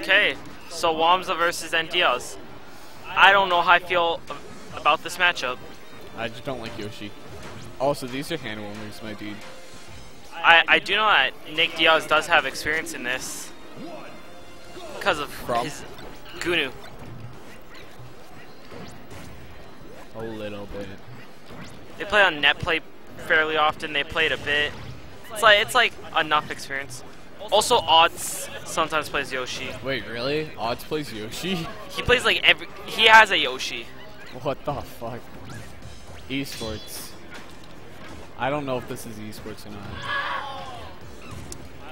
Okay, so Wamsa versus Diaz. I don't know how I feel about this matchup. I just don't like Yoshi. Also, these are hand warmers, my dude. I, I do know that Nick Diaz does have experience in this. Because of From? his Gunu. A little bit. They play on net play fairly often. They played a bit. It's like it's like enough experience. Also, Odds sometimes plays Yoshi. Wait, really? Odds plays Yoshi? He plays like every. He has a Yoshi. What the fuck? Esports. I don't know if this is esports or not.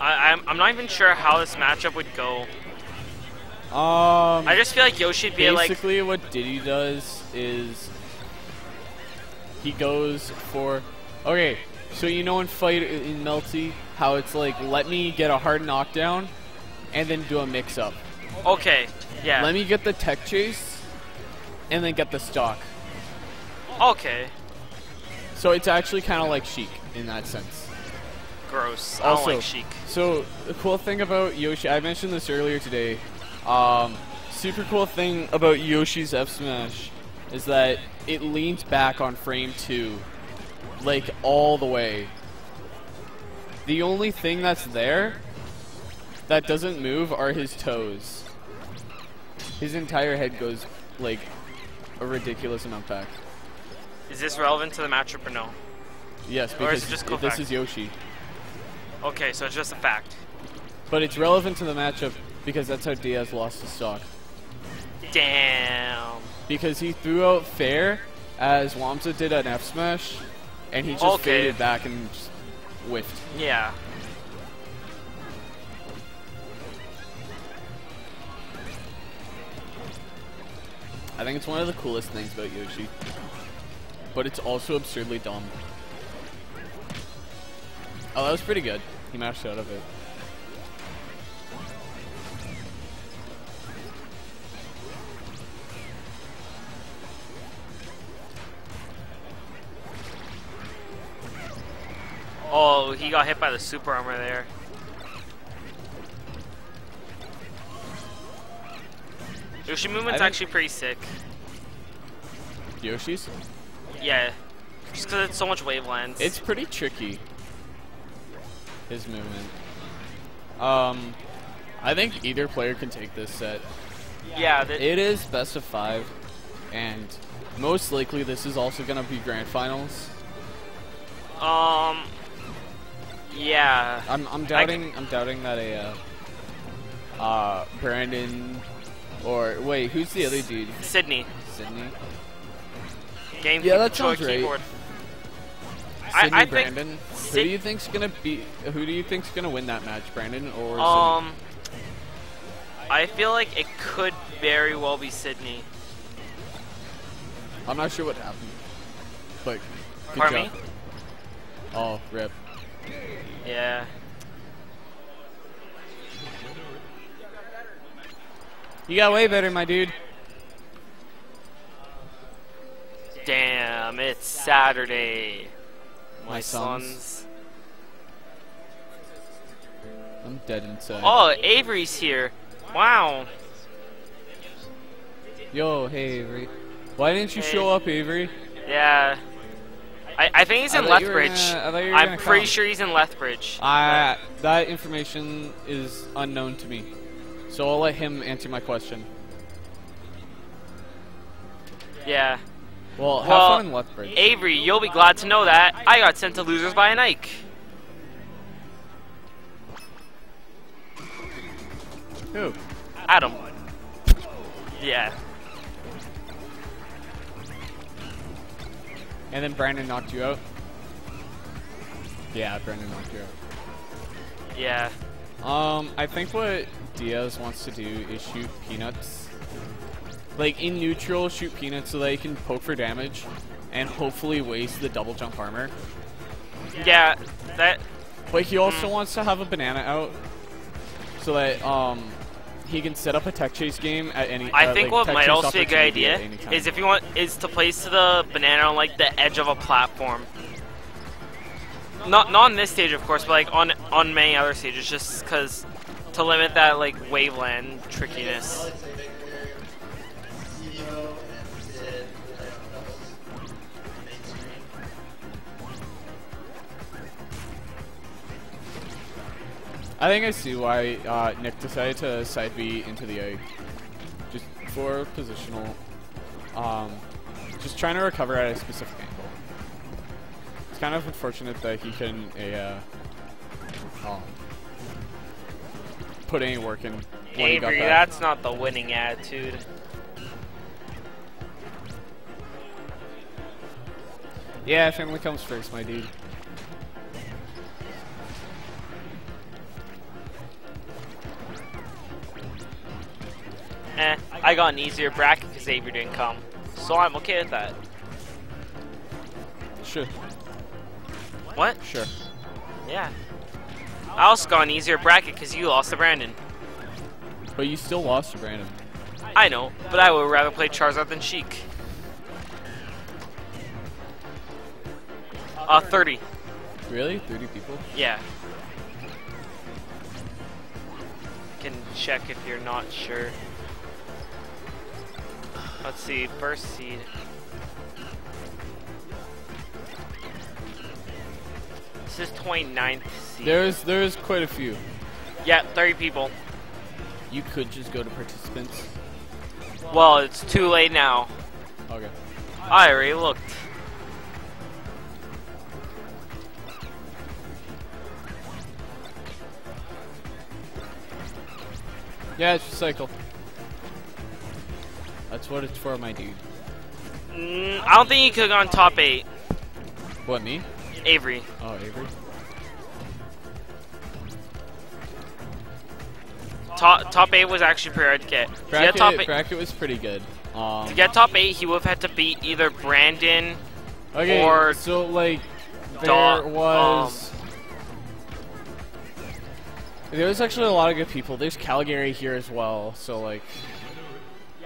I, I'm I'm not even sure how this matchup would go. Um, I just feel like Yoshi would be like. basically what Diddy does is he goes for okay. So you know in fight in Melty how it's like let me get a hard knockdown and then do a mix up. Okay. Yeah. Let me get the tech chase and then get the stock. Okay. So it's actually kind of like Sheik in that sense. Gross. I Also, like Sheik. So the cool thing about Yoshi, I mentioned this earlier today. Um, super cool thing about Yoshi's F Smash is that it leans back on frame two, like all the way. The only thing that's there that doesn't move are his toes. His entire head goes like a ridiculous amount back. Is this relevant to the matchup or no? Yes, is because cool this fact? is Yoshi. Okay, so it's just a fact. But it's relevant to the matchup because that's how Diaz lost his stock. Damn. because he threw out fair as Wamsa did an F smash, and he just Okay. faded back and just whiffed. Yeah. I think it's one of the coolest things about Yoshi, but it's also absurdly dumb. Oh, that was pretty good. He mashed out of it. He got hit by the super armor there. Yoshi movement's actually pretty sick. Yoshi's? Yeah. Just because it's so much wavelands. It's pretty tricky. His movement. Um, I think either player can take this set. yeah. It is best of five, and most likely this is also gonna be grand finals. um. Yeah. I'm I'm doubting I'm doubting that a uh, uh Brandon or wait who's the other dude Sydney. Sydney Game Yeah, that sounds right. keyboard. I- Sydney I think Brandon who do you think's gonna be who do you think's gonna win that match Brandon or Sydney? Um. I feel like it could very well be Sydney. I'm not sure what happened but good Pardon job. me? Oh rip Yeah. you got way better my dude Damn, it's Saturday. My, My sons. sons. I'm dead inside Oh, Avery's here. Wow. yo hey Avery why didn't you Hey. show up Avery Yeah. I, I think he's in thought Lethbridge. gonna- I thought you were I'm pretty come. sure he's in Lethbridge. I that information is unknown to me, so I'll let him answer my question. yeah. Well, have Well, fun in Lethbridge. Avery, you'll be glad to know that I got sent to losers by an Ike. Who? Adam. Yeah. And then Brandon knocked you out. Yeah, Brandon knocked you out. Yeah. Um, I think what Diaz wants to do is shoot peanuts. Like in neutral, shoot peanuts so that he can poke for damage, and hopefully waste the double jump armor. Yeah. That. But he also wants to have a banana out, so that um he can set up a tech chase game at any. I uh, think like, what might also be a good idea is if you want is to place the banana on like the edge of a platform. Not not on this stage, of course, but like on on many other stages, just because to limit that like waveland trickiness. I think I see why uh, Nick decided to side B into the A. Just for positional. Um, just trying to recover at a specific angle. It's kind of unfortunate that he couldn't uh, um, put any work in when he got Avery, that's not the winning attitude. Yeah, family comes first, my dude. Got an easier bracket because Avery didn't come. So I'm okay with that. Sure, What? sure. Yeah. I also got an easier bracket because you lost to Brandon. But you still lost to Brandon. I know, but I would rather play Charizard than Sheik. Uh, 30. Really? 30 people? Yeah. Can check if you're not sure. Let's see, first seed. This is 29th seed. There's there's quite a few. yeah, 30 people. You could just go to participants. Well, it's too late now. Okay. I already looked. Yeah, it's recycle. That's what it's for, my dude. Mm, I don't think you could have gone top 8. What, me? Avery. Oh, Avery? Top, top 8 was actually pretty hard to get. To get Bracket, top eight, bracket was pretty good. Um, to get top 8, he would have had to beat either Brandon okay, or so, like, there Dot, um, was... there was actually a lot of good people. There's Calgary here as well, so, like...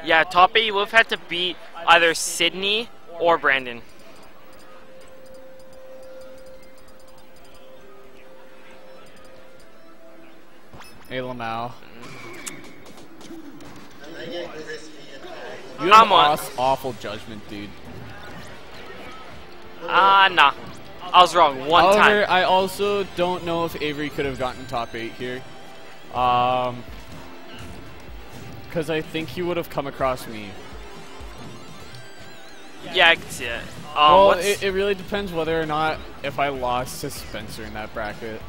Yeah, top 8 you would have had to beat either Sydney or Brandon. Hey, Lamau. You have on- awful judgment, dude. Ah, nah. I was wrong one However, time. I also don't know if Avery could have gotten top eight here. Um, because I think he would have come across me. Yeah, I can see it. Um, well, it, it really depends whether or not if I lost to Spencer in that bracket,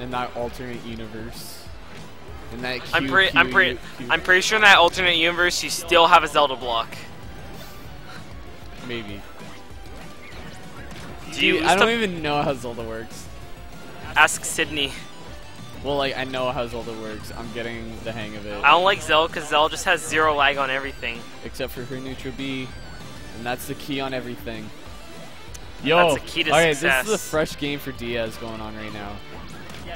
in that alternate universe. In that I'm pretty, I'm pretty, Q- I'm pretty sure in that alternate universe you still have a Zelda block. maybe. Do you Dude, I don't even know how Zelda works. ask Sydney? Well, like I know how Zelda works. I'm getting the hang of it. I don't like Zelda because Zelda just has zero lag on everything. except for her neutral B, and that's the key on everything. Yo, That's the key to alright, success. this is a fresh game for Diaz going on right now.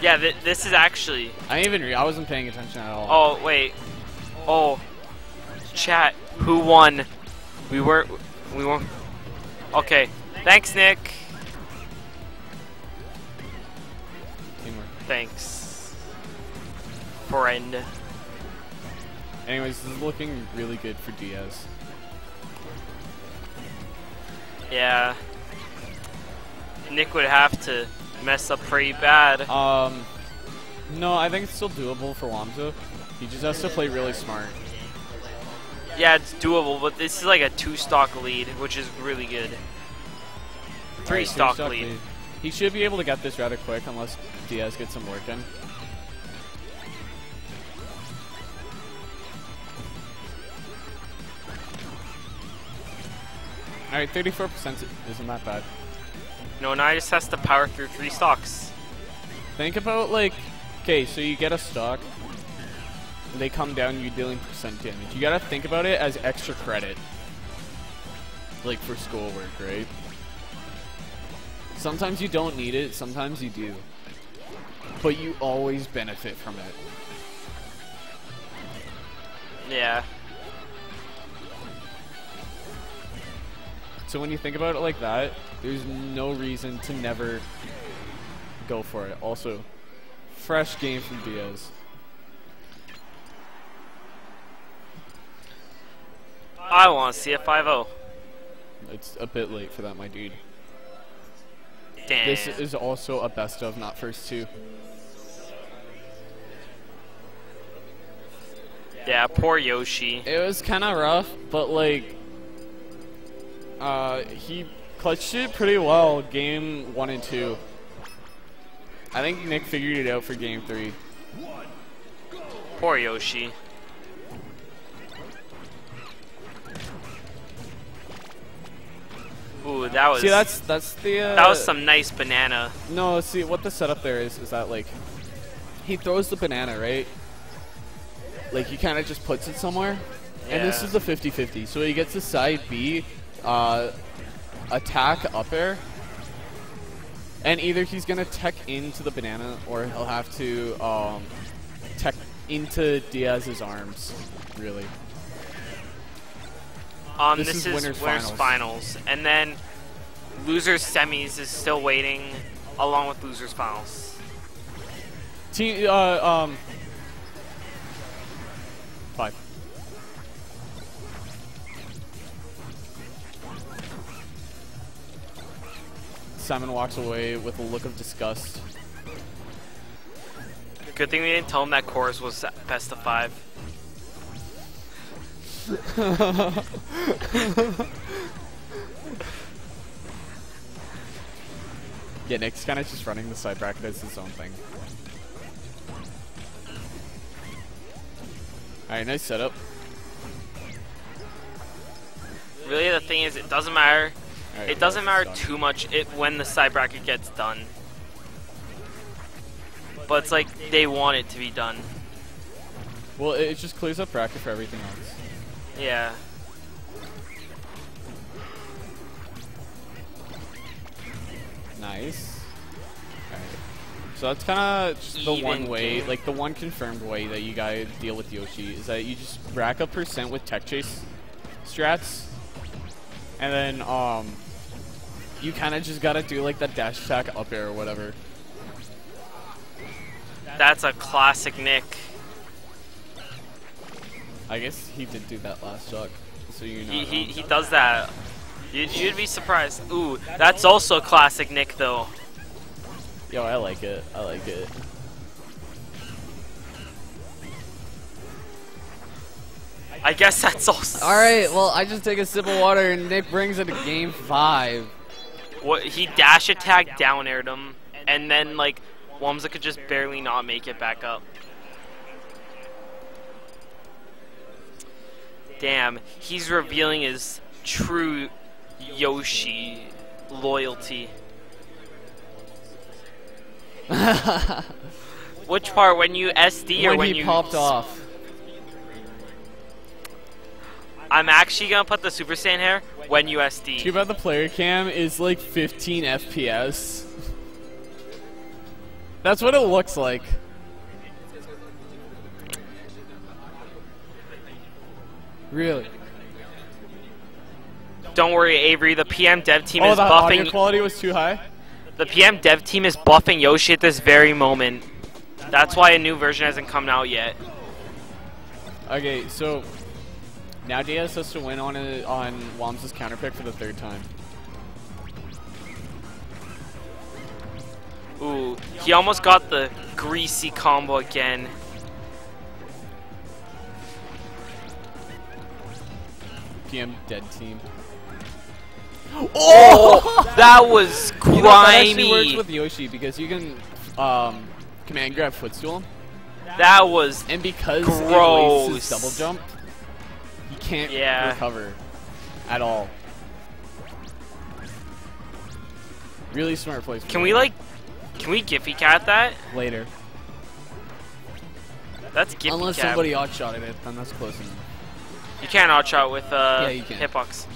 Yeah, th this is actually. I didn't even re- I wasn't paying attention at all. Oh wait. Oh. Chat. Who won? We weren't. We weren't. Okay. Thanks, Nick. Teamwork. Thanks. Friend. Anyways, this is looking really good for Diaz. Yeah. Nick would have to mess up pretty bad. Um, no, I think it's still doable for Wamsa. He just has to play really smart. Yeah, it's doable, but this is like a two stock lead, which is really good. Three Alright, stock three-stock lead. He should be able to get this rather quick unless Diaz gets some work in. Alright, 34% isn't that bad. No, now I just has to power through three stocks. Think about like, okay, so you get a stock, they come down, you're dealing percent damage. You gotta think about it as extra credit, like for schoolwork, right? Sometimes you don't need it, sometimes you do, but you always benefit from it. Yeah. So when you think about it like that, there's no reason to never go for it. Also, fresh game from Diaz. I want to see a 5-0. It's a bit late for that, my dude. Damn. This is also a best of, not first two. Yeah, poor Yoshi. It was kind of rough, but like uh, he clutched it pretty well game one and two. I think Nick figured it out for game three. Poor Yoshi. Ooh, that was See, that's that's the. Uh, that was some nice banana. No, see what the setup there is is that like, he throws the banana right. Like he kind of just puts it somewhere, and this is the 50-50. So he gets the side B, uh, attack up air, and either he's gonna tech into the banana or he'll have to um, tech into Diaz's arms. Really. Um, This this, is is, winners winners, finals. and then losers semis is still waiting, along with losers finals. Team. Uh, um. Five. Simon walks away with a look of disgust. Good thing we didn't tell him that chorus was best of five. Yeah, Nick's kind of just running the side bracket as his own thing. Alright, nice setup. Really, the thing is, it doesn't matter. Alright, It doesn't matter it's too much it when the side bracket gets done. But it's like they want it to be done. done. Well, it just clears up bracket for everything else. Yeah. Nice. So that's kind of the one way, game. like the one confirmed way that you gotta deal with Yoshi is that you just rack up percent with tech chase strats, and then um, you kind of just gotta do like the dash attack up air or whatever. That's a classic Nick. I guess he did do that last shot, so you know. He, he, he does that. You'd, you'd be surprised. Ooh, that's also a classic Nick, though. Yo, I like it. I like it. I guess that's also. All right. Well, I just take a sip of water, and Nick brings it to game five. What he dash attack down aired him, and then like Wamsa could just barely not make it back up. Damn, he's revealing his true Yoshi loyalty. Which part? When you SD or when, when he you popped off. I'm actually gonna put the Super Saiyan hair when USD. SD. Too bad the player cam is like 15 FPS. That's what it looks like. Really? Don't worry, Avery. The PM dev team Oh, is the audio buffing. quality was too high? The PM dev team is buffing Yoshi at this very moment. That's why a new version hasn't come out yet. Okay, so now Diaz has to win on a, on Wamsa's counter pick for the third time. Ooh, he almost got the greasy combo again. PM dead team. Oh, that was grimy. You know, that actually works with Yoshi because you can um, command grab footstool, That was and because Gross. it double jump, can't Yeah. recover at all. Really smart placement. Can we like, can we Gfycat that? later? That's Giphy Unless cat. somebody oddshotted it, then that's close enough. You can't oddshot with uh, Yeah, you can. hitbox.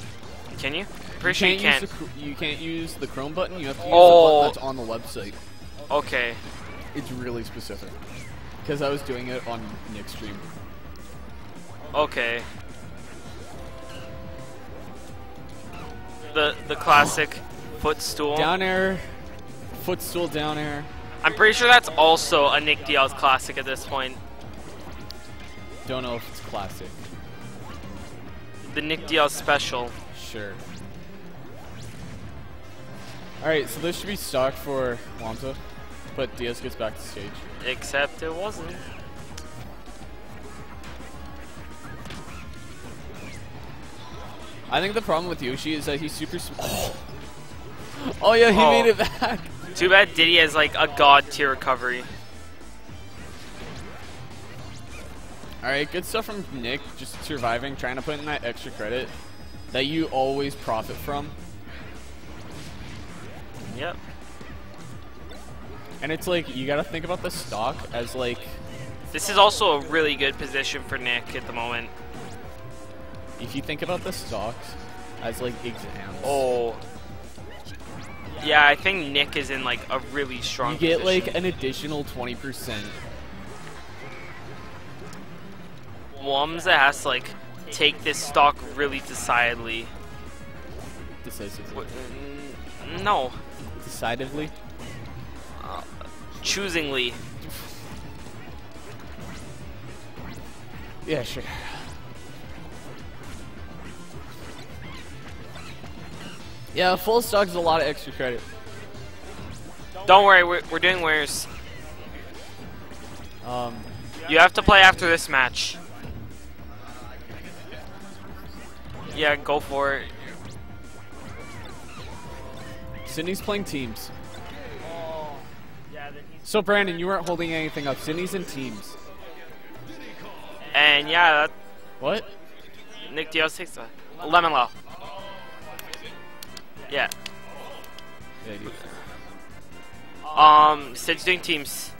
Can you? Pretty sure you can't, use the you can't use the Chrome button. You have to use Oh. the button that's on the website. Okay. It's really specific. Because I was doing it on Nick's stream. Okay. The the classic footstool. Down air, footstool down air. I'm pretty sure that's also a Nick Diaz classic at this point. Don't know if it's classic. the Nick Diaz special. Sure. Alright, so this should be stock for Wamsa, but Diaz gets back to stage. Except it wasn't. I think the problem with Yoshi is that he's super small. Oh. oh yeah, he Oh. made it back. Too bad Diddy has like a god tier recovery. Alright, good stuff from Nick, just surviving, trying to put in that extra credit that you always profit from. Yep. And it's like, you gotta think about the stock as like, This is also a really good position for Nick at the moment. If you think about the stocks as like exams. Oh. Yeah, I think Nick is in like a really strong You get position. like an additional 20%. Wamsa has to like take this stock really decidedly. Decisively. W- No, Decidedly. choosingly. Yeah, sure. Yeah, full stock is a lot of extra credit. Don't worry, we're, we're doing wares. Um, You have to play after this match. Yeah, go for it. Sydney's playing teams. So Brandon, you weren't holding anything up. Sydney's in teams. And yeah, that, What? Nick Diaz takes a lemon law. Yeah. Yeah, dude. Um, Sid's doing teams.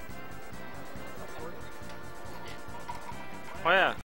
Oh yeah.